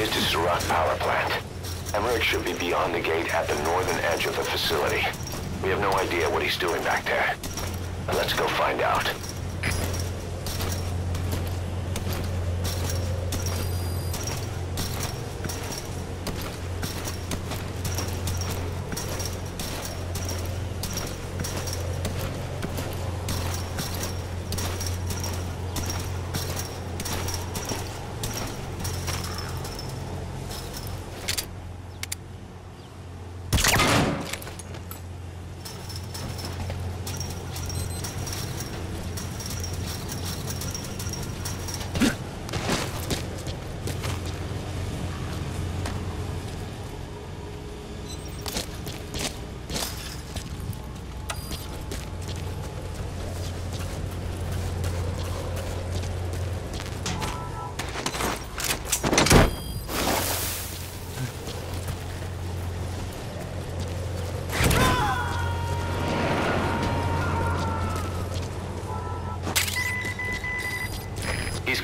Made it to Serak power plant. Emmerich should be beyond the gate at the northern edge of the facility. We have no idea what he's doing back there. But let's go find out.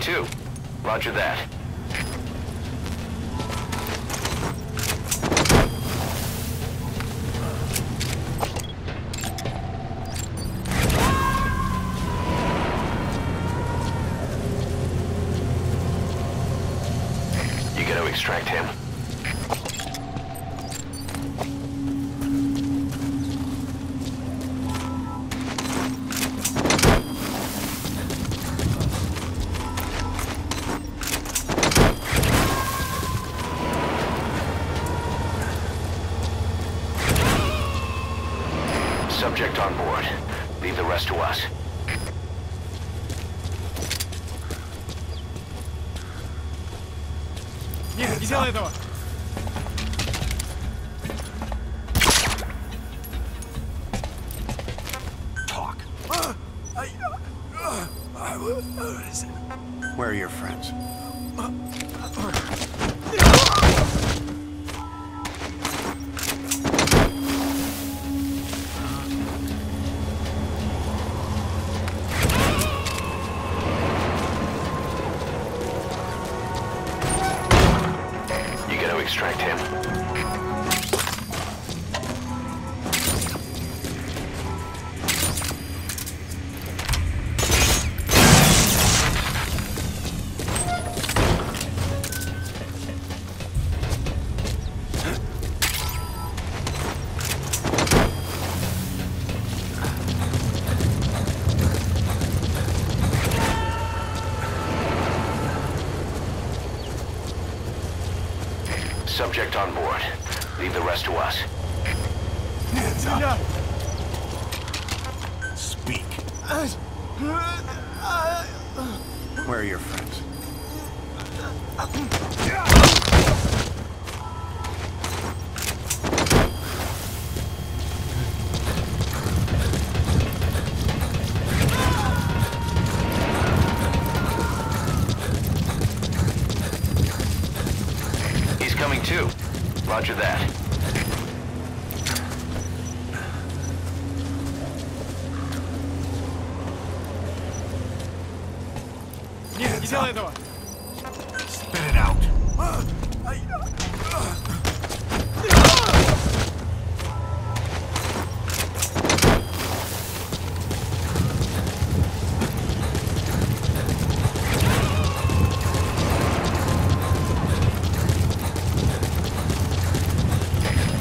He's coming too. Roger that. You gonna extract him? Subject on board. Leave the rest to us. Нет, не делай этого! Talk. Where are your friends? Subject on board. Leave the rest to us. Hands up. Я... Speak. Uh, uh, uh, Where are your friends? Roger that. Hands Делай up. этого! Spit it out.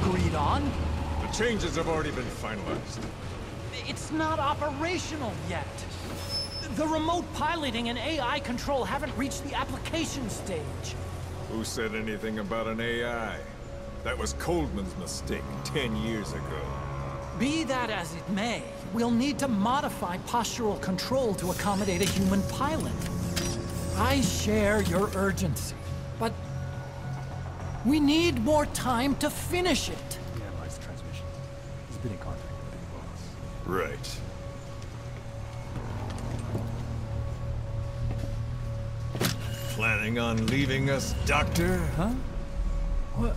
Agreed on. The changes have already been finalized. It's not operational yet. The remote piloting and AI control haven't reached the application stage. Who said anything about an AI? That was Coldman's mistake ten years ago. Be that as it may, we'll need to modify postural control to accommodate a human pilot. I share your urgency, but we need more time to finish it. We analyzed the transmission. He's been in contact with the big boss. Right. Planning on leaving us, Doctor? Huh? What?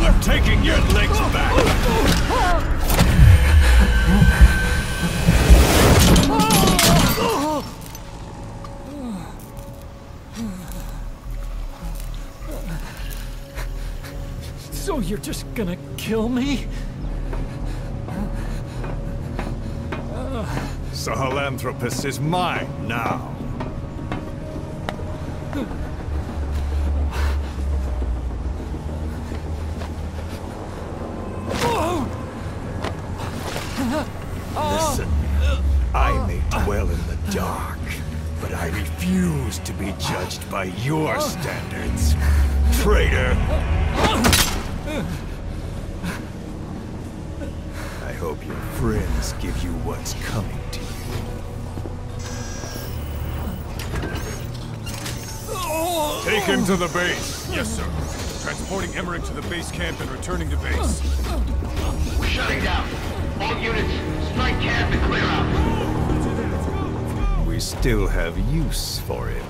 I'm taking your legs back! Oh, oh, oh. So you're just gonna kill me? Sahelanthropus is mine now. Listen, I may dwell in the dark, but I refuse to be judged by your standards. Traitor! I hope your friends give you what's coming to you. Take him to the base. Yes, sir. Transporting Emmerich to the base camp and returning to base. We're shutting down. All units, strike camp and clear out. We still have use for him.